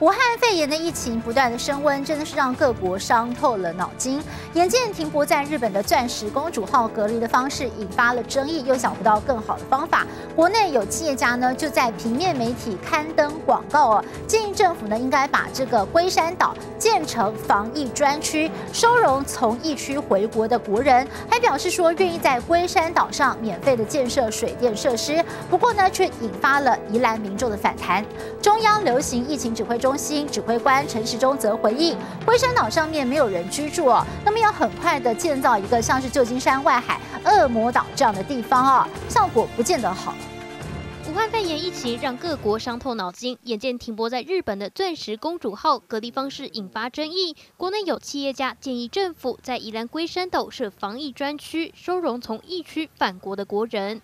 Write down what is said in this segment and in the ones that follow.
武汉肺炎的疫情不断的升温，真的是让各国伤透了脑筋。眼见停泊在日本的钻石公主号隔离的方式引发了争议，又想不到更好的方法。国内有企业家呢就在平面媒体刊登广告哦，建议政府呢应该把这个龟山岛建成防疫专区，收容从疫区回国的国人，还表示说愿意在龟山岛上免费的建设水电设施。不过呢，却引发了宜兰民众的反弹。中央流行疫情指挥中。中心指挥官陈时中则回应：龟山岛上面没有人居住哦，那么要很快的建造一个像是旧金山外海恶魔岛这样的地方哦，效果不见得好。武汉肺炎疫情让各国伤透脑筋，眼见停泊在日本的钻石公主号隔离方式引发争议，国内有企业家建议政府在宜兰龟山岛设防疫专区，收容从疫区返国的国人。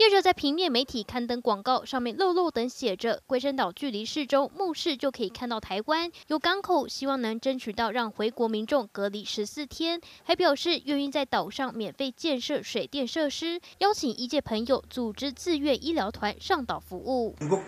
业者在平面媒体刊登广告，上面漏漏等写着“龟山岛距离市中目视就可以看到台湾，有港口，希望能争取到让回国民众隔离十四天”，还表示愿意在岛上免费建设水电设施，邀请一届朋友组织自愿医疗团上岛服务。如果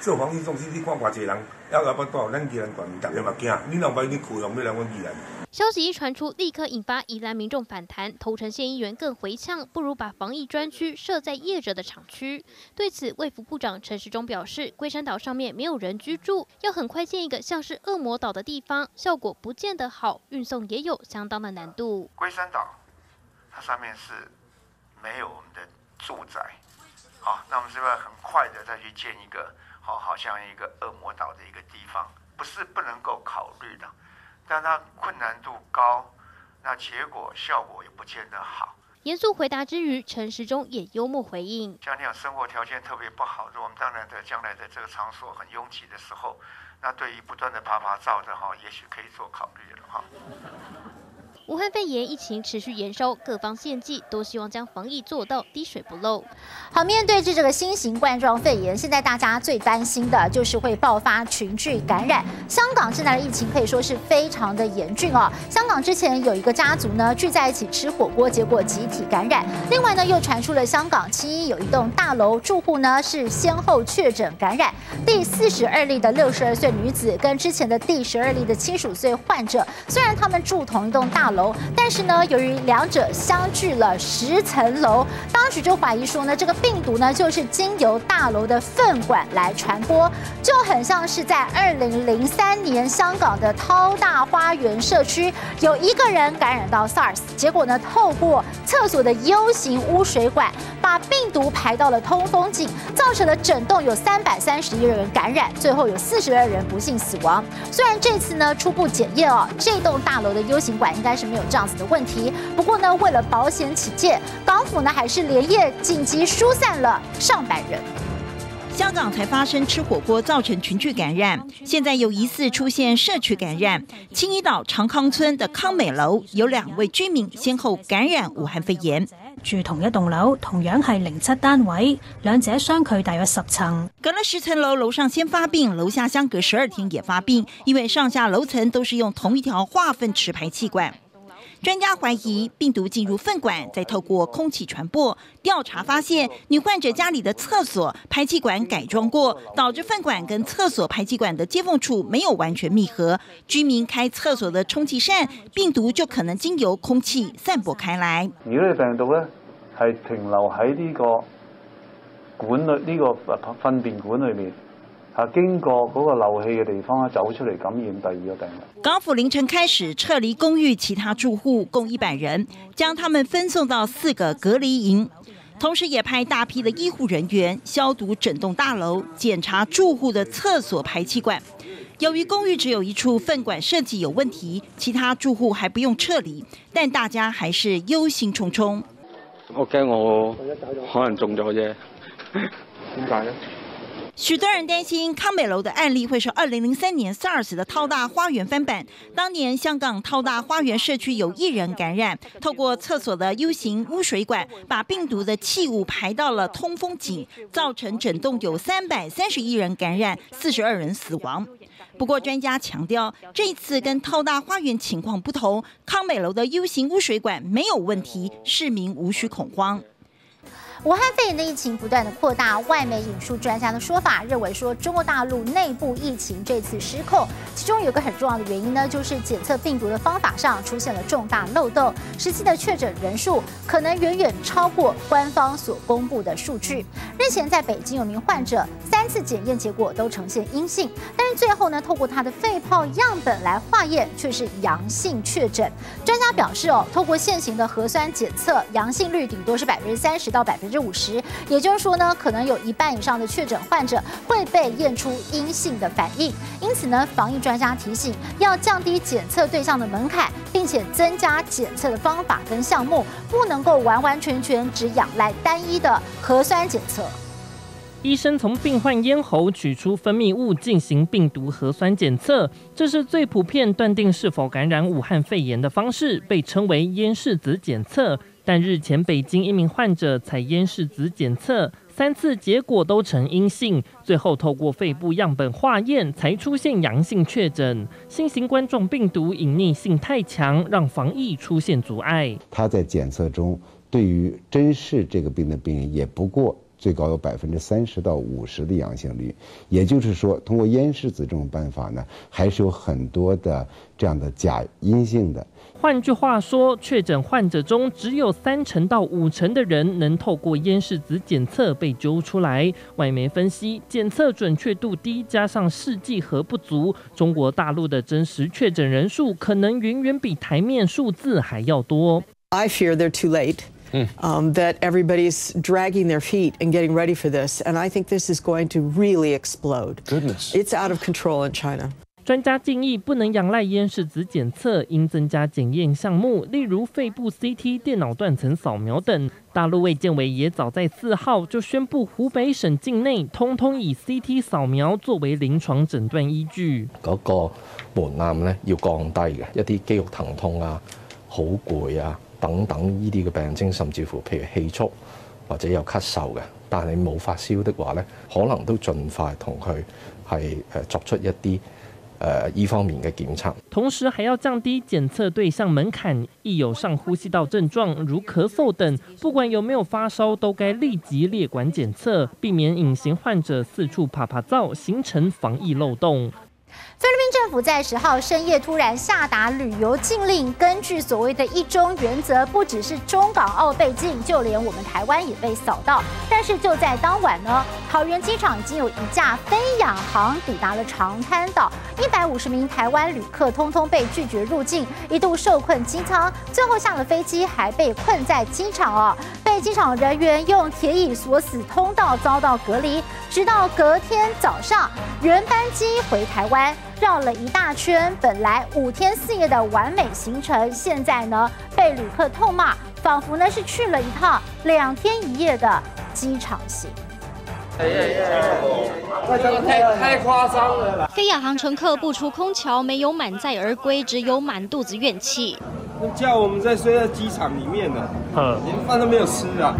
做防疫中心，你看偌济人，要要不到咱宜兰县，大家嘛惊。你若把你雇佣要来阮宜兰。消息一传出，立刻引发宜兰民众反弹。头城县议员更回呛，不如把防疫专区设在业者的厂区。对此，卫福部长陈时中表示，龟山岛上面没有人居住，要很快建一个像是恶魔岛的地方，效果不见得好，运送也有相当的难度。龟山岛，它上面是没有我们的住宅，好，那我们是不是很快的再去建一个？好，好像一个恶魔岛的一个地方，不是不能够考虑的，但它困难度高，那结果效果也不见得好。严肃回答之余，陈时中也幽默回应：像那样生活条件特别不好的，我们当然在将来的这个场所很拥挤的时候，那对于不断的爬爬照的哈，也许可以做考虑了哈。武汉肺炎疫情持续延烧，各方献计都希望将防疫做到滴水不漏。好，面对这这个新型冠状肺炎，现在大家最担心的就是会爆发群聚感染。香港现在的疫情可以说是非常的严峻哦。香港之前有一个家族呢聚在一起吃火锅，结果集体感染。另外呢又传出了香港七一有一栋大楼住户呢是先后确诊感染。第四十二例的六十二岁女子跟之前的第十二例的七十五岁患者，虽然他们住同一栋大楼。但是呢，由于两者相距了十层楼，当局就怀疑说呢，这个病毒呢就是经由大楼的粪管来传播，就很像是在二零零三年香港的涛大花园社区有一个人感染到 SARS，结果呢透过厕所的 U 型污水管把病毒排到了通风井，造成了整栋有三百三十一人感染，最后有四十二人不幸死亡。虽然这次呢初步检验哦，这栋大楼的 U 型管应该是。没有这样子的问题。不过呢，为了保险起见，港府呢还是连夜紧急疏散了上百人。香港才发生吃火锅造成群聚感染，现在又疑似出现社区感染。青衣岛长康村的康美楼有两位居民先后感染武汉肺炎，住同一栋楼，同样系零七单位，两者相距大约十层，隔了十层楼，楼上先发病，楼下相隔十二天也发病，因为上下楼层都是用同一条化粪池排气管。专家怀疑病毒进入粪管，再透过空气传播。调查发现，女患者家里的厕所排气管改装过，导致粪管跟厕所排气管的接缝处没有完全密合。居民开厕所的充气扇，病毒就可能经由空气散播开来。而呢病毒咧，係停留喺呢個管裏呢個粪便管裏面。啊，经过嗰個漏氣嘅地方走出嚟感染第二個病人。港府凌晨開始撤離公寓其他住户共一百人，將他们分送到四個隔離營，同時也派大批的醫護人員消毒整棟大樓，檢查住户的廁所排氣管。由于公寓只有一处粪管设计有问题，其他住户还不用撤离，但大家还是忧心忡忡。我惊我可能中咗啫，点解咧？许多人担心康美楼的案例会是二零零三年 SARS 的涛大花园翻版。当年香港涛大花园社区有一人感染，透过厕所的 U 型污水管，把病毒的气雾排到了通风井，造成整栋有三百三十一人感染，四十二人死亡。不过专家强调，这一次跟涛大花园情况不同，康美楼的 U 型污水管没有问题，市民无需恐慌。武汉肺炎的疫情不断的扩大，外媒引述专家的说法，认为说中国大陆内部疫情这次失控，其中有个很重要的原因呢，就是检测病毒的方法上出现了重大漏洞，实际的确诊人数可能远远超过官方所公布的数据。日前在北京有名患者三次检验结果都呈现阴性，但是最后呢，透过他的肺泡样本来化验却是阳性确诊。专家表示哦，透过现行的核酸检测，阳性率顶多是百分之三十到百分之五十，也就是说呢，可能有一半以上的确诊患者会被验出阴性的反应。因此呢，防疫专家提醒要降低检测对象的门槛，并且增加检测的方法跟项目，不能够完完全全只仰赖单一的核酸检测。医生从病患咽喉取出分泌物进行病毒核酸检测，这是最普遍断定是否感染武汉肺炎的方式，被称为咽拭子检测。但日前北京一名患者采咽拭子检测，三次结果都呈阴性，最后透过肺部样本化验才出现阳性确诊。新型冠状病毒隐匿性太强，让防疫出现阻碍。他在检测中对于真是这个病的病人也不过。最高有百分之三十到五十的阳性率，也就是说，通过咽拭子这种办法呢，还是有很多的这样的假阴性的。换句话说，确诊患者中只有三成到五成的人能透过咽拭子检测被揪出来。外媒分析，检测准确度低，加上试剂盒不足，中国大陆的真实确诊人数可能远远比台面数字还要多。I fear they're too late. Um, that everybody's dragging their feet and getting ready for this. And I think this is going to really explode. Goodness. It's out of control in China. 专家建议不能仰赖咽拭子检测，应增加检验项目，例如肺部 CT、电脑断层扫描等。大陆卫健委也早在四號就宣布，湖北省境內通通以 CT 掃描作為臨床診斷依據。嗰個門檻咧要降低嘅，一啲肌肉疼痛啊、好攰啊。等等呢啲嘅病徵，甚至乎譬如氣促或者有咳嗽嘅，但係冇發燒的話咧，可能都盡快同佢係誒作出一啲誒依方面嘅檢測。同时还要降低检测对象门槛，一有上呼吸道症状如咳嗽等，不管有没有发烧，都该立即列管检测，避免隐形患者四处爬爬灶，形成防疫漏洞。菲律宾政府在十号深夜突然下达旅游禁令，根据所谓的一中原则，不只是中港澳被禁，就连我们台湾也被扫到。但是就在当晚呢，桃园机场已经有一架飛亞航抵达了长滩岛，一百五十名台湾旅客通通被拒绝入境，一度受困机舱，最后下了飞机还被困在机场哦，被机场人员用铁椅锁死通道，遭到隔离，直到隔天早上原班机回台湾。繞了一大圈，本来五天四夜的完美行程，现在呢被旅客痛骂，仿佛呢是去了一趟两天一夜的机场行。哎呀呀！這個太太夸张了。飞亚航乘客不出空桥，没有满载而归，只有满肚子怨氣。叫我们在睡在机场里面呢，连饭都没有吃啊。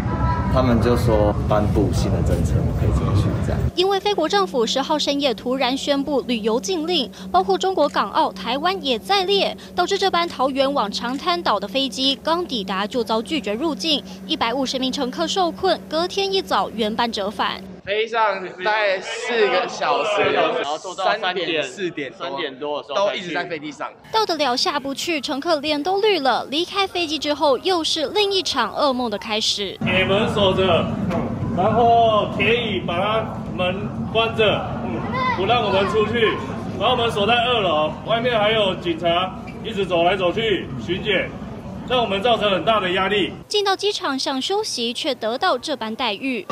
他们就说颁布新的政策可以进去，这样。因为菲国政府十号深夜突然宣布旅游禁令，包括中国港澳、台湾也在列，导致这班桃园往长滩岛的飞机刚抵达就遭拒绝入境，一百五十名乘客受困，隔天一早原班折返。飛上大概四个小时，然后坐到三点、四点、三点多的时候，都一直在飞机上。到得了下不去，乘客脸都绿了。离开飞机之后，又是另一场噩梦的开始。铁门锁着，然后铁椅把它门关着，不让我们出去，把我们锁在二楼，外面还有警察一直走来走去巡检。让我们造成很大的压力。进到机场想休息，却得到这般待遇。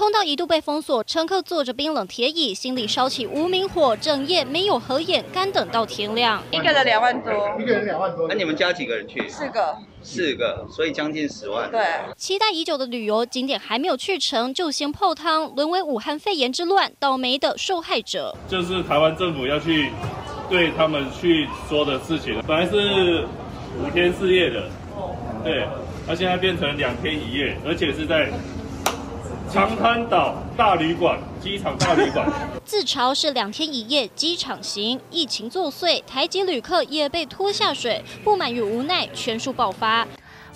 通道一度被封锁，乘客坐着冰冷铁椅，心里烧起无名火，整夜没有合眼，干等到天亮。一个人两万多，一个人两万多。那、啊、你们家几个人去？四个，四个，所以将近十万。对，期待已久的旅游景点还没有去成，就先泡汤，沦为武汉肺炎之乱倒霉的受害者。就是台湾政府要去对他们去说的事情，本来是五天四夜的，对，那现在变成两天一夜，而且是在。长滩岛大旅馆、机场大旅馆。自嘲是两天一夜机场行，疫情作祟，台籍旅客也被拖下水，不满与无奈全数爆发。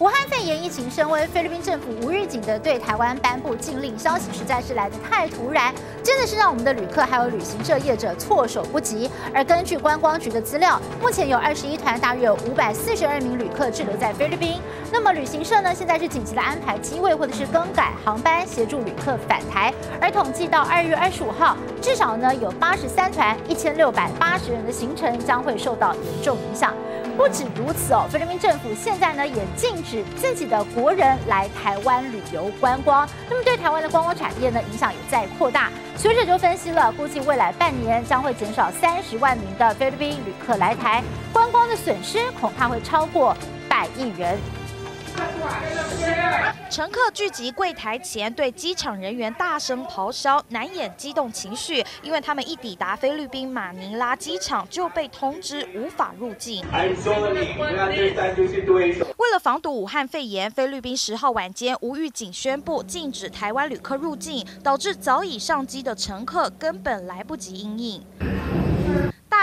武汉肺炎疫情升温，菲律宾政府无预警的对台湾颁布禁令，消息实在是来得太突然，真的是让我们的旅客还有旅行社业者措手不及。而根据观光局的资料，目前有二十一团，大约有五百四十二名旅客滞留在菲律宾。那么旅行社呢，现在是紧急的安排机位或者是更改航班，协助旅客返台。而统计到二月二十五号，至少呢有八十三团一千六百八十人的行程将会受到严重影响。不止如此哦，菲律宾政府现在呢也禁止自己的国人来台湾旅游观光，那么对台湾的观光产业呢影响也在扩大。学者就分析了，估计未来半年将会减少三十万名的菲律宾旅客来台，观光的损失恐怕会超过百亿元。乘客聚集柜台前，对机场人员大声咆哮，难掩激动情绪。因为他们一抵达菲律宾马尼拉机场，就被通知无法入境。为了防堵武汉肺炎，菲律宾十号晚间无预警宣布禁止台湾旅客入境，导致早已上机的乘客根本来不及应应。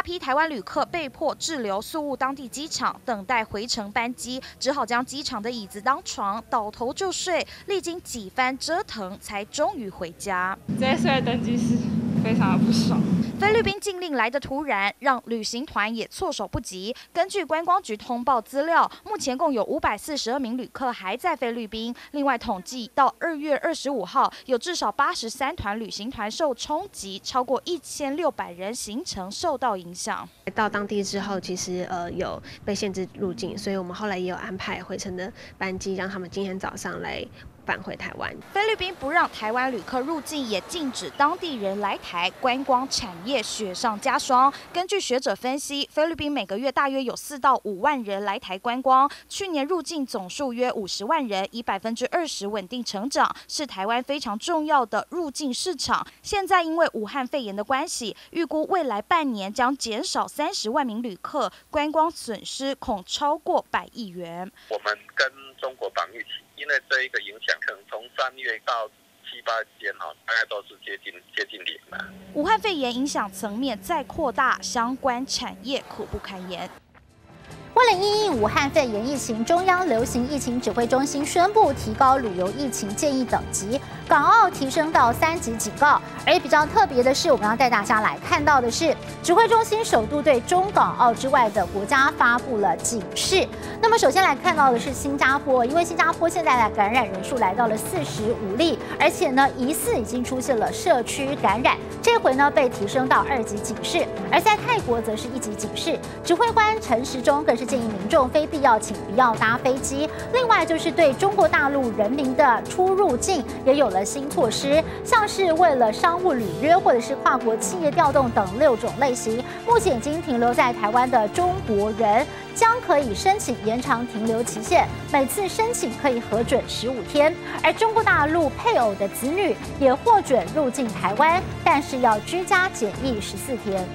批台湾旅客被迫滞留宿务当地机场，等待回程班机，只好将机场的椅子当床，倒头就睡。历经几番折腾，才终于回家。在睡登机室，非常的不爽。菲律宾禁令来的突然，让旅行团也措手不及。根据观光局通报资料，目前共有五百四十二名旅客还在菲律宾。另外统计到二月二十五号，有至少八十三团旅行团受冲击，超过一千六百人行程受到影响。到当地之后，其实呃有被限制入境，所以我们后来也有安排回程的班机，让他们今天早上来。返回台湾，菲律宾不让台湾旅客入境，也禁止当地人来台，观光产业雪上加霜。根据学者分析，菲律宾每个月大约有四到五万人来台观光，去年入境总数约五十万人，以百分之二十稳定成长，是台湾非常重要的入境市场。现在因为武汉肺炎的关系，预估未来半年将减少三十万名旅客，观光损失恐超过百亿元。我们跟中国绑一起。因为这一个影响，可能从三月到七八间哈，大概都是接近接近零了。武汉肺炎影响层面再扩大，相关产业苦不堪言。为了因应武汉肺炎疫情，中央流行疫情指挥中心宣布提高旅游疫情建议等级，港澳提升到三级警告。而比较特别的是，我们要带大家来看到的是，指挥中心首度对中港澳之外的国家发布了警示。那么首先来看到的是新加坡，因为新加坡现在的感染人数来到了四十五例，而且呢疑似已经出现了社区感染，这回呢被提升到二级警示。而在泰国则是一级警示，指挥官陈时中更是。建议民众非必要请不要搭飞机。另外，就是对中国大陆人民的出入境也有了新措施，像是为了商务履约或者是跨国企业调动等六种类型，目前已经停留在台湾的中国人将可以申请延长停留期限，每次申请可以核准十五天。而中国大陆配偶的子女也获准入境台湾，但是要居家检疫十四天。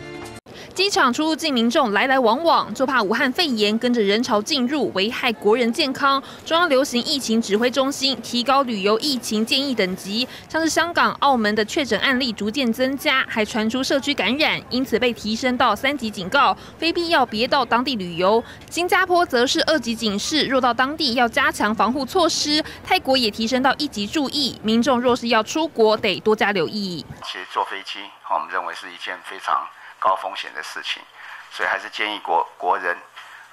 机场出入境民众来来往往，就怕武汉肺炎跟着人潮进入，危害国人健康。中央流行疫情指挥中心提高旅游疫情建议等级，像是香港、澳门的确诊案例逐渐增加，还传出社区感染，因此被提升到三级警告，非必要别到当地旅游。新加坡则是二级警示，若到当地要加强防护措施。泰国也提升到一级注意，民众若是要出国，得多加留意。其实坐飞机，我们认为是一件非常。高风险的事情，所以还是建议国国人，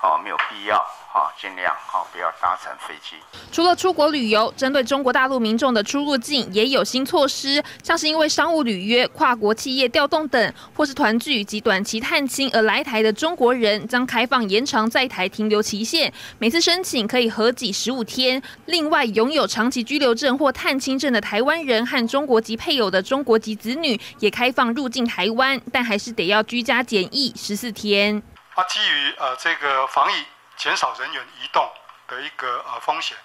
哦，没有必要。好，尽量好，不要搭乘飞机。除了出国旅游，针对中国大陆民众的出入境也有新措施，像是因为商务履约、跨国企业调动等，或是团聚及短期探亲而来台的中国人，将开放延长在台停留期限，每次申请可以合计十五天。另外，拥有长期居留证或探亲证的台湾人和中国籍配偶的中国籍子女，也开放入境台湾，但还是得要居家检疫十四天。啊，基于呃这个防疫。减少人员移动的一个呃风险，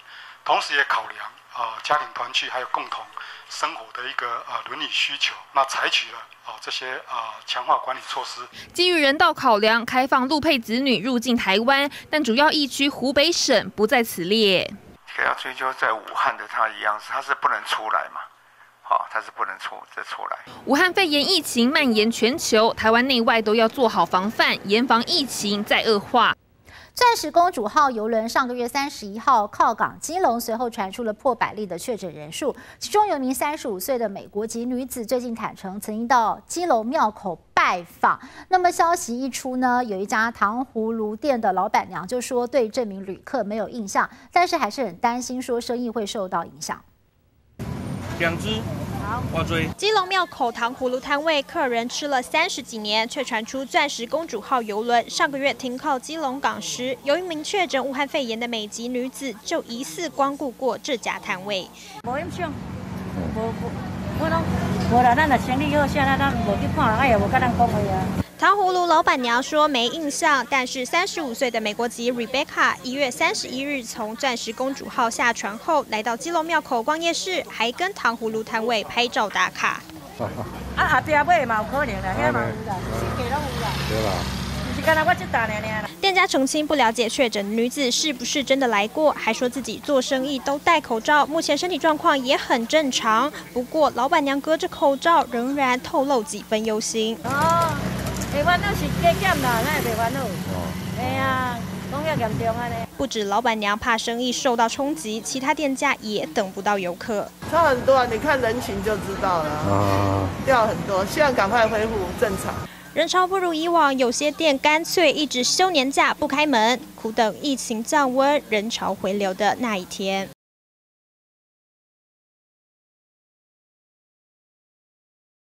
同时也考量啊家庭团聚还有共同生活的一个呃伦理需求，那采取了啊这些啊强化管理措施。基于人道考量，开放陆配子女入境台湾，但主要疫区湖北省不在此列。要追究在武汉的他一样是，他是不能出来嘛？好，他是不能出再出来。武汉肺炎疫情蔓延全球，台湾内外都要做好防范，严防疫情再恶化。钻石公主号游轮上个月三十一号靠港基隆，随后传出了破百例的确诊人数，其中有一名三十五岁的美国籍女子，最近坦诚曾经到基隆庙口拜访。那么消息一出呢，有一家糖葫芦店的老板娘就说对这名旅客没有印象，但是还是很担心，说生意会受到影响。两只。基隆庙口糖葫芦摊位，客人吃了三十几年，却传出钻石公主号游轮上个月停靠基隆港时，有一名确诊武汉肺炎的美籍女子就疑似光顾过这家摊位。无印象，无无，我拢无啦，咱若生理好，啥咱咱无去看，哎呀，无甲咱讲话啊。糖葫芦老板娘说没印象，但是三十五岁的美国籍 Rebecca 一月三十一日从钻石公主号下船后，来到基隆庙口逛夜市，还跟糖葫芦摊位拍照打卡。啊，后壁买嘛有可能啦，遐嘛有啦，是假拢有啦。对啦。是干那我这大年年啦。店家澄清不了解确诊女子是不是真的来过，还说自己做生意都戴口罩，目前身体状况也很正常。不过老板娘隔着口罩仍然透露几分忧心。哦。不止老板娘怕生意受到冲击，其他店家也等不到游客。差很多啊，你看人群就知道了。啊，掉很多，希望赶快恢复正常。人潮不如以往，有些店干脆一直休年假不开门，苦等疫情降温，人潮回流的那一天。